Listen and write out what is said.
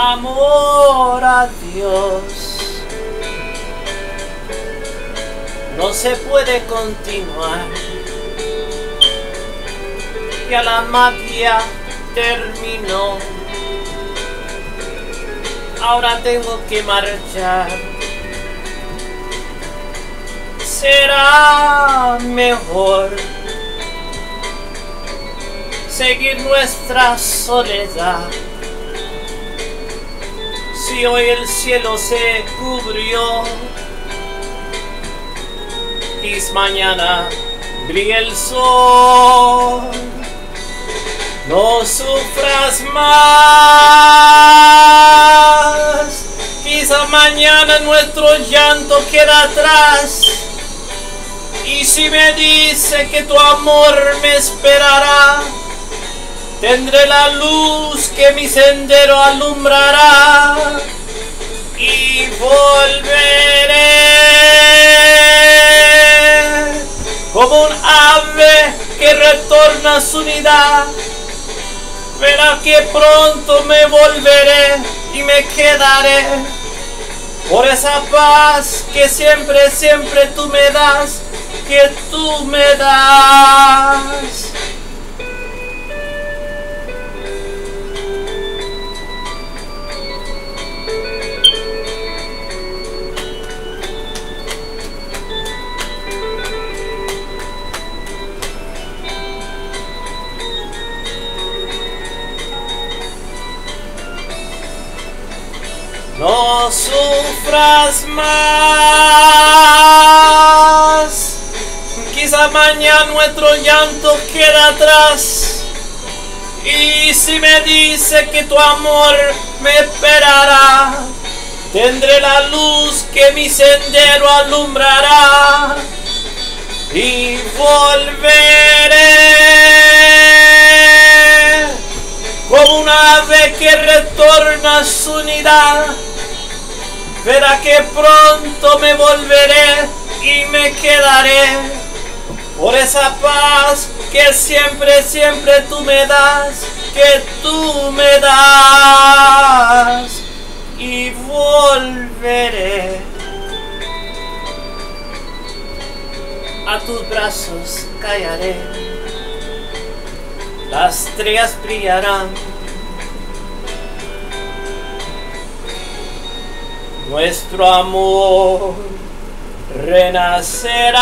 amor a Dios no se puede continuar. Ya la magia terminó. Ahora tengo que marchar. Será mejor seguir nuestra soledad. Si hoy el cielo se cubrió, quizás mañana brille el sol. No sufras más, quizá mañana nuestro llanto queda atrás. Y si me dice que tu amor me esperará, Tendré la luz que mi sendero alumbrará y volveré como un ave que retorna a su unidad. Verá que pronto me volveré y me quedaré por esa paz que siempre, siempre tú me das, que tú me das. No sufras más. Quizá mañana nuestro llanto queda atrás. Y si me dice que tu amor me esperará, tendré la luz que mi sendero alumbrará. Y volveré como un ave que retorna a su unidad que pronto me volveré y me quedaré. Por esa paz que siempre, siempre tú me das, que tú me das y volveré a tus brazos callaré, las estrellas brillarán nuestro amor renacerá.